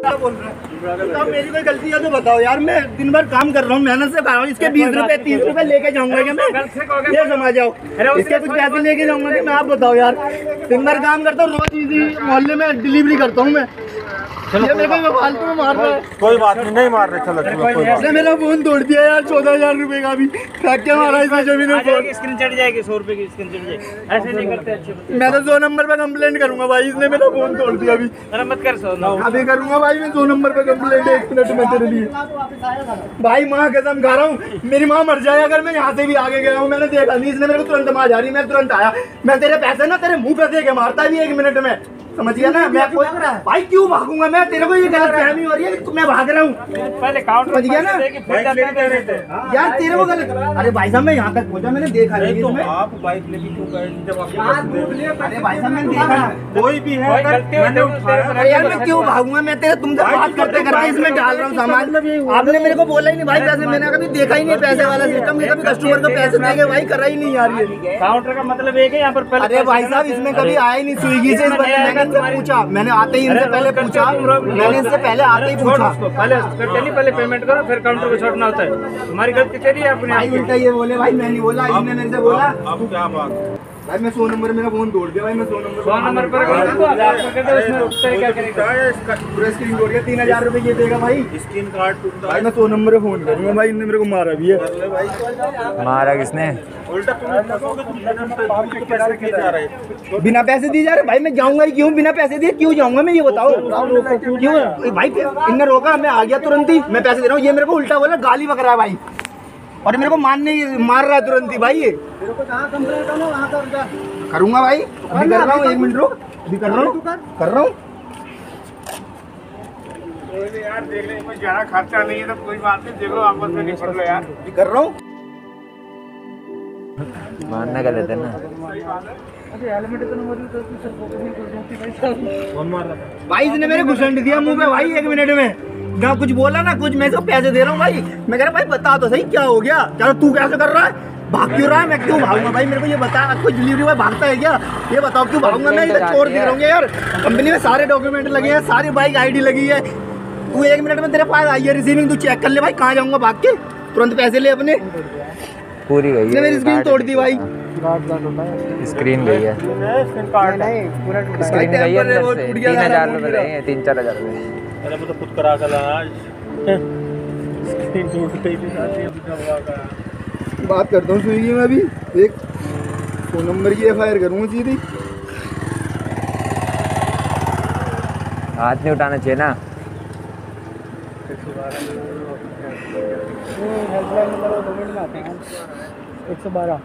बोल बताओ मेरी कोई गलती है तो बताओ यार, मैं दिन भर काम कर रहा हूँ, मेहनत से कर रहा हूँ। इसके बीस रुपए, तीस रुपए लेके जाऊँगा क्या मैं? ये समझ जाओ। इसके कुछ पैसे लेके जाऊँगा कि मैं? आप बताओ यार। दिन भर काम करता हूँ, रोज इसी मोहल्ले में डिलीवरी करता हूँ मैं। ये मेरे को फालतू में मार रहा है। कोई बात नहीं नहीं मार रहे चलो चलो कोई बात इसने मेरा फ़ोन तोड़ दिया यार चौदह हज़ार रूपए का भी। फेंक के मारा इसने जब इन्हें फ़ोन। स्क्रीन चढ़ जाएगी सौ रुपए की स्क्रीन चढ़ जाएगी। ऐसे नहीं करते अच्छे मैं तो सौ नंबर पे कंप्लेंट करूँगा भाई इसने मेरा फ़ोन तोड़ दिया अभी। अरे मत कर सो अभी करूँगा भाई मैं दो नंबर पे कंप्लेंट एक मिनट में तेरे लिए। भाई माँ कसम खा रहा हूँ। मेरी माँ मर जाए अगर मैं यहाँ से भी आगे गया हूँ मैंने देखा नहीं इसने मेरे को तुरंत मार जा रही मैं तुरंत आया। मैं तेरे पैसे ना तेरे मुँह पे दे के मारता भी एक मिनट में। समझ गया ना? मैं कोई भाई क्यों भागूँगा? मैं तेरे को ये गलत फहमी हो रही है कि मैं भाग रहा हूँ। पहले काउंटर समझ गया ना? यार तेरे को गलत अरे भाई साहब मैं यहाँ तक पहुँचा मैंने देखा नहीं तो आप बाइक लेके क्यों? अरे भाई साहब मैंने देखा कोई भी है उठाया यार मैं क्यों भागूँगा? मैं तेरे तुमसे बात करते करते इसमें डाल रहा हूँ सामान। आपने मेरे को बोला ही नहीं भाई पैसे मैंने कभी देखा ही नहीं पैसे वाला सिस्टम कभी कस्टमर को पैसे देंगे भाई करा ही नहीं यार ये। काउंटर का मतलब एक है यहाँ पर अरे भाई साहब इसमें कभी आया ही नहीं स्विगी से इस मैंने इनसे पूछा। मैंने आते ही इनसे पहले पूछा। मैंने इनसे पहले आते ही पूछा। पहले पहले पहले पेमेंट करो फिर काउंटर को छोड़ना होता है। हमारी गलती है अपने भाई उल्टा ये बोले भाई मैंने बोला इन्होंने मेरे से बोला। अब क्या बात भाई मैं सौ नंबर मेरा फ़ोन तोड़ दिया भाई मैं सौ नंबर सौ नंबर पर उसमें उससे पूरा स्क्रीन तोड़ दिया तीन हज़ार रुपए ये देगा भाई। स्क्रीन कार्ड टूटता भाई मैं सौ नंबर पे फ़ोन करूँगा भाई इनने मेरे को मारा भी है। मारा किसने? बिना पैसे दिए जा रहे भाई मैं जाऊँगा ही क्यों? बिना पैसे दिए क्यों जाऊँगा मैं ये बताओ। क्यों? भाई इनने रोका मैं आ गया तुरंत ही। मैं पैसे दे रहा हूँ ये मेरे को उल्टा बोला गाली बक रहा है भाई। और मेरे को मारने मार रहा है तुरंत ही भाई ये। करूँगा भाई। अभी कर रहा हूँ एक मिनट रुक। अभी कर रहा हूँ। कर। रहा हूँ। यार देखने में ज़्यादा खर्चा नहीं है तो कोई बात नहीं देखो आपस में निपट लो यार। कर रहा हूँ। मानना गलत है ना। भाई इसने मेरे घुसंड दिया मुँह पे भाई एक मिनट में। ना कुछ बोला ना कुछ मैं इसको पैसे दे रहा हूँ भाई। मैं कह रहा भाई बता तो सही क्या हो गया? क्या तू कैसे कर रहा है? भाग क्यों रहा है? मैं क्यों भागूँगा भाई? मेरे को ये बता कोई डिलीवरी बॉय भागता है क्या? ये बताओ क्यों भागूँगा? मैं इधर चोर दिख रहा हूँ यार। कंपनी में सारे डॉक्यूमेंट लगे हैं सारी बाइक आईडी लगी है। तू एक मिनट में तेरे पास आई है रिसीविंग तू चेक कर ले भाई कहाँ जाऊँगा भाग के? तुरंत पैसे ले अपने। पूरी गई इसने मेरी स्क्रीन तोड़ दी भाई। स्क्रीन गई है। स्क्रीन गई है तीन सारा हज़ार हैं तीन चार हज़ार रुपए। अरे मैं तो खुद करा कर लाना स्क्रीन टूट गई थी साथी अभी क्या हुआ का बात करता हूँ स्विगी में अभी। एक फ़ोन नंबर की एफ़ आई आर करूँगा सीधी हाथ नहीं उठाना चाहिए ना। एक सौ बारह।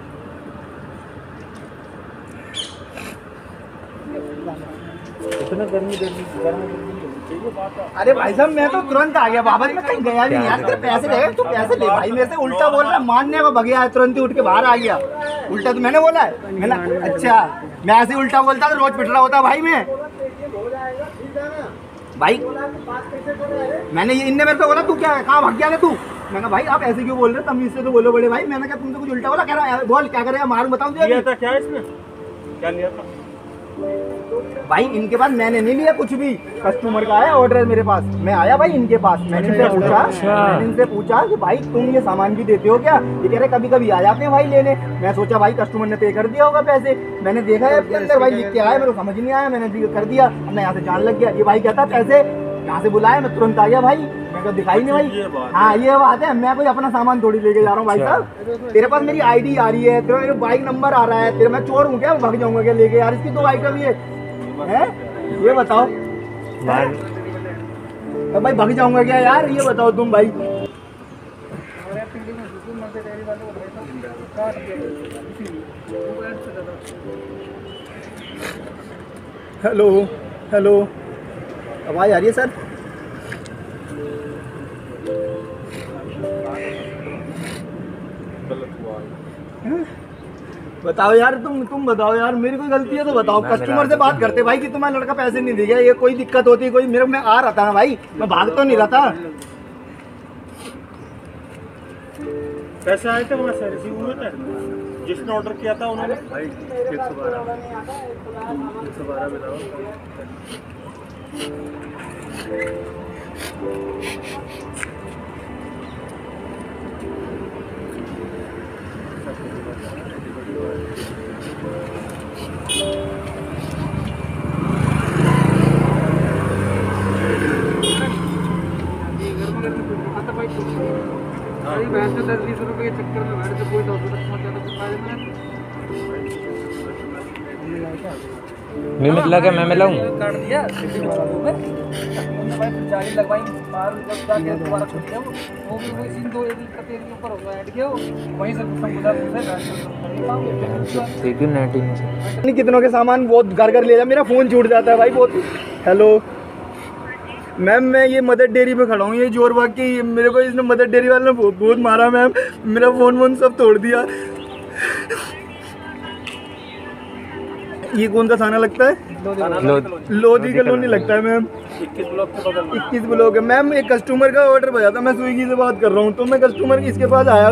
इतना गर्मी गर्मी गर्मी है अरे भाई साहब, मैं तो तुरंत आ गया। बाबा मैं कहीं गया नहीं यार तेरे पैसे दे, तू पैसे ले भाई, मेरे से उल्टा बोल रहा मानने को भगया है, तुरंत ही उठ के बाहर आ गया। उल्टा तो मैंने बोला है। मैंने अच्छा मैं ऐसे उल्टा बोलता तो रोज पिट रहा होता भाई मैं। भाई, मैंने ये इनने मेरे को बोला, तू क्या कहाँ भाग गया तू? मैंने भाई, आप ऐसे क्यों बोल रहे तमीज से तो बोलो बड़े भाई। मैंने कहा, तुमसे कुछ उल्टा बोला? कह रहा बोल, क्या करेगा मारू बताऊँ क्या इसमें क्या लिया था? भाई इनके पास मैंने नहीं लिया कुछ भी। कस्टमर का आया ऑर्डर मेरे पास। मैं आया भाई इनके पास। मैंने इनसे पूछा। मैंने इनसे पूछा कि भाई तुम ये सामान भी देते हो क्या? ये कह रहे कभी कभी आ जाते हैं भाई लेने। मैं सोचा भाई कस्टमर ने पे कर दिया होगा पैसे। मैंने देखा है इसके अंदर भाई लिख के आया मेरे को समझ नहीं आया। मैंने कर दिया अब मैं यहाँ से जान लग गया। ये भाई कहता पैसे? यहाँ से बुलाया मैं तुरंत आ गया भाई। मैं को दिखाई नहीं भाई। हाँ। ये बात है। मैं कोई अपना सामान थोड़ी लेके जा रहा हूँ भाई साहब। तेरे पास मेरी आईडी आ रही है तेरा मेरा बाइक नंबर आ रहा है तेरा मैं चोर हूँ क्या? भाग जाऊँगा क्या लेके? यार इसकी दो आइटम ये है ये बताओ। अब भाई भाग जाऊँगा क्या यार? ये बताओ तुम भाई। Hello hello. आवाज़ आ रही है सर? बताओ यार तुम तुम बताओ यार मेरी कोई गलती है तो बताओ। कस्टमर से बात करते भाई कि तुम्हारा लड़का पैसे नहीं दे गया ये कोई दिक्कत होती कोई मेरे में आ रहा था ना भाई मैं भाग तो नहीं रहा था। पैसे आए थे वहाँ से रिसीव हुए थे? जिसने ऑर्डर किया था उन्होंने? भाई एक सौ बारह एक सौ बारह बताओ? अरे भैंस चक्कर में बैठ के कोई सौ तक पहुँचा तो कुछ में। मैं मिला क्या मैं मिलाऊं काट दिया लगवाई बाहर जब जाके दोबारा खुल गया वो वो भी वही सीन दो का ऊपर हो गया वहीं से समुद्र से ठीक है नेटिंग कितनों के सामान बहुत घर घर ले जा मेरा फ़ोन छूट जाता है भाई बहुत हेलो मैम मैं ये मदर डेयरी पे खड़ा हूँ ये ज़ोर बाग की मेरे को इसने मदर डेयरी वाले ने बहुत बहुत मारा मैम मेरा फ़ोन वोन सब तोड़ दिया ये कौन सा थाना लगता है? लोधी। कॉलोनी लगता है मैम इक्कीस ब्लॉक है। मैम एक कस्टमर का ऑर्डर बजा था। मैं स्विगी से बात कर रहा हूँ। तो मैं कस्टमर इसके पास आया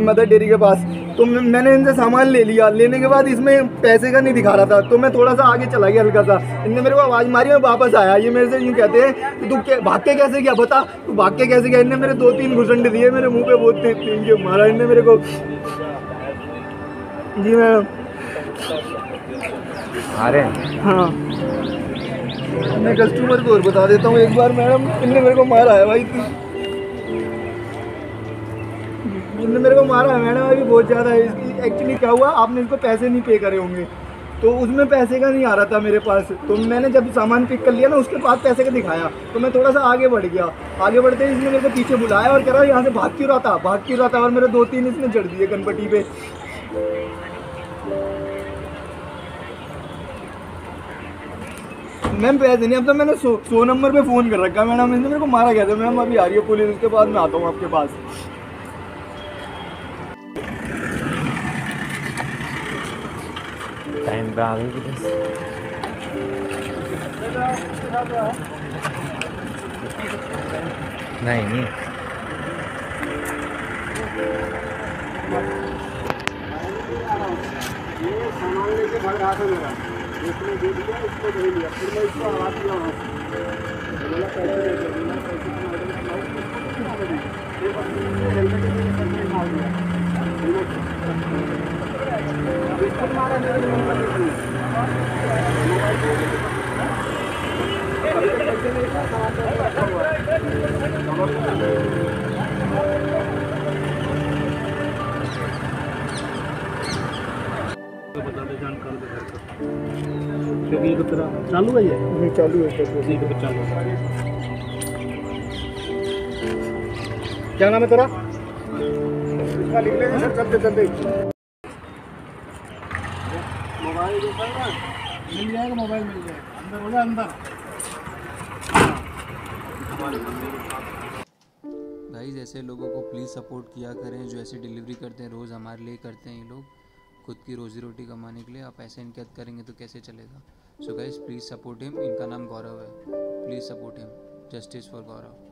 मदर डेयरी के पास। तो मैंने इनसे सामान ले लिया। लेने के बाद इसमें पैसे का नहीं दिखा रहा था। तो मैं थोड़ा सा आगे चला गया हल्का सा। इनने मेरे को आवाज़ मारी मैं वापस आया। ये मेरे से यूँ कहते हैं कि तू भाग के कैसे गया? बता। तू भाग के कैसे गया? इनने मेरे दो तीन घुसंडे दिए मेरे मुँह पे बहुत के मारा इनने मेरे को। जी मैम आ रहे हैं। हाँ। मैं कस्टमर को और बता देता हूँ एक बार मैडम इनने मेरे को मारा है भाई। इनने मेरे को मारा है मैडम अभी बहुत ज़्यादा है। इसकी एक्चुअली क्या हुआ आपने इनको पैसे नहीं पे करे होंगे। तो उसमें पैसे का नहीं आ रहा था मेरे पास। तो मैंने जब सामान पिक कर लिया ना उसके बाद पैसे का दिखाया। तो मैं थोड़ा सा आगे बढ़ गया। आगे बढ़ते ही इसने मेरे को पीछे बुलाया और कह रहा यहाँ से भाग क्यों रहा था? भाग क्यों रहा था? और मेरे दो तीन इसने जड़ दिए गणपति पे। मैम पैसे नहीं अब तो मैंने सौ सौ नंबर पे फ़ोन कर रखा है। मैडम इसने मेरे को मारा गया था मैम अभी आ रही है पुलिस उसके बाद मैं आता हूँ आपके पास। टाइम पे आ गई नहीं नहीं। सामान लेके भाग रहा था मेरा। इसने दे दिया इसको दे लिया फिर मैं इसको आवाज़ दिया वहाँ हेलमेट दिया मारा मेरे क्योंकि ये तो तेरा चालू है ये? नहीं चालू है ठीक है चालू क्या नाम है तेरा? इसका लिख लेंगे सर चलते चलते मोबाइल है मिल जाएगा मोबाइल मिल जाएगा। अंदर हो जा अंदर। गाइस ऐसे लोगों को प्लीज़ सपोर्ट किया करें जो ऐसे डिलीवरी करते हैं रोज़ हमारे लिए करते हैं ये लोग खुद की रोज़ी रोटी कमाने के लिए आप ऐसे इनकत करेंगे तो कैसे चलेगा? So guys please support him इनका नाम गौरव है. Please support him justice for Gaurav